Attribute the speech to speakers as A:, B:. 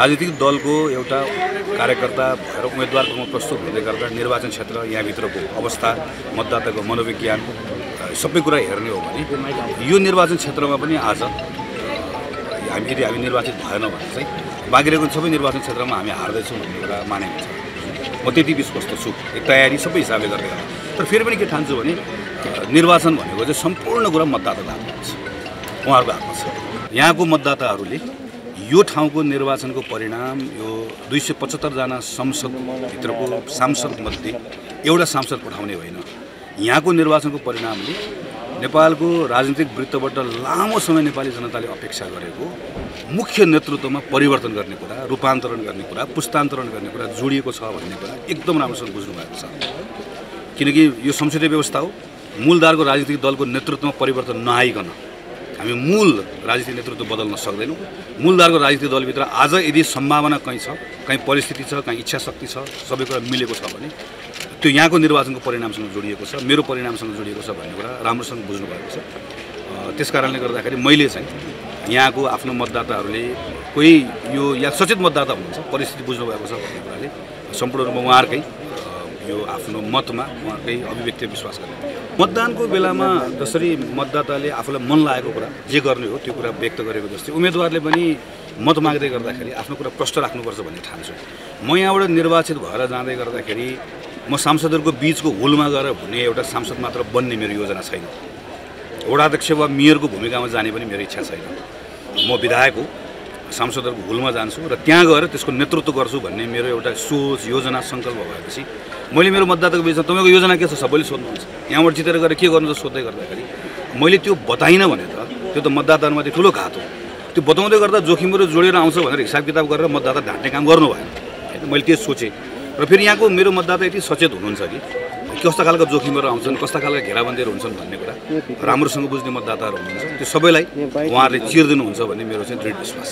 A: राजनीतिक दलको एउटा कार्यकर्ता भएर उम्मेदवारको रूपमा प्रस्तुत हुँदै गर्दा निर्वाचन क्षेत्र यहाँभित्रको अवस्था मतदाताको मनोविज्ञान सबै कुरा हेर्ने हो भने यो निर्वाचन क्षेत्रमा पनि आज हामी यदि हामी निर्वाचित भएन भने चाहिँ बाँकी रहेको सबै निर्वाचन क्षेत्रमा हामी हार्दैछौँ भन्ने कुरा मानेको छ। म त्यति विश्वस्त छु। तयारी सबै हिसाबले गर्दै गर्दा तर फेरि पनि के ठान्छु भने निर्वाचन भनेको चाहिँ सम्पूर्ण कुरा मतदाताको हातमा छ। उहाँहरूको हातमा छ। यहाँको मतदाताहरूले यो ठाउँको निर्वाचनको परिणाम यो दुई सय पचहत्तरजना संसदभित्रको सांसदमध्ये एउटा सांसद पठाउने होइन। यहाँको निर्वाचनको परिणामले नेपालको राजनीतिक वृत्तबाट लामो समय नेपाली जनताले अपेक्षा गरेको मुख्य नेतृत्वमा परिवर्तन गर्ने कुरा रूपान्तरण गर्ने कुरा पुस्तान्तरण गर्ने कुरा जोडिएको छ भन्ने कुरा एकदम राम्रोसँग बुझ्नु भएको छ। किनकि यो संसदीय व्यवस्था हो। मूलधारको राजनीतिक दलको नेतृत्वमा परिवर्तन नआइकन हामी मूल राजनीतिक नेतृत्व बदल्न सक्दैनौँ। मूलधारको राजनीतिक दलभित्र आज यदि सम्भावना कहीँ छ कहीँ परिस्थिति छ कहीँ इच्छा शक्ति छ सबै कुरा मिलेको छ भने त्यो यहाँको निर्वाचनको परिणामसँग जोडिएको छ मेरो परिणामसँग जोडिएको छ भन्ने कुरा राम्रोसँग बुझ्नु भएको छ त्यस कारणले गर्दाखेरि मैले चाहिँ यहाँको आफ्नो मतदाताहरूले कोही यो या सचेत मतदाता हुनुहुन्छ परिस्थिति बुझ्नु भएको छ भन्ने कुराले सम्पूर्ण रूपमा उहाँहरूकै यो आफ्नो मतमा उहाँकै अभिव्यक्ति विश्वास गर्ने। मतदानको बेलामा जसरी मतदाताले आफूलाई मन लागेको कुरा जे गर्ने हो त्यो कुरा व्यक्त गरेको जस्तै उम्मेदवारले पनि मत माग्दै गर्दाखेरि आफ्नो कुरा प्रष्ट राख्नुपर्छ भन्ने ठान्छु म यहाँबाट निर्वाचित भएर जाँदै गर्दाखेरि म सांसदहरूको बिचको हुलमा गएर हुने एउटा सांसद मात्र बन्ने मेरो योजना छैन। वडाध्यक्ष वा मेयरको भूमिकामा जाने पनि मेरो इच्छा छैन। म विधायक हो। सांसदहरूको हुलमा जान्छु र त्यहाँ गएर त्यसको नेतृत्व गर्छु भन्ने मेरो एउटा सोच योजना सङ्कल्प भएपछि मैले मेरो मतदाताको बिचमा तपाईँको योजना के छ सबैले सोध्नुहुन्छ। यहाँबाट जितेर गएर के गर्नु छ सोध्दै गर्दाखेरि मैले त्यो बताइनँ भने त त्यो त मतदाताहरूमाथि ठुलो घात हो। त्यो बताउँदै गर्दा जोखिमहरू जोडेर आउँछ भनेर हिसाब किताब गरेर मतदाता ढाँट्ने काम गर्नु भएन। होइन मैले त्यो सोचेँ। र फेरि यहाँको मेरो मतदाता यति सचेत हुनुहुन्छ कि कस्ता खालका जोखिमहरू आउँछन् कस्ता खालका घेराबन्दीहरू हुन्छन् भन्ने कुरा राम्रोसँग बुझ्ने मतदाताहरू हुनुहुन्छ। त्यो सबैलाई उहाँहरूले चिर्दिनुहुन्छ भन्ने मेरो चाहिँ दृढ विश्वास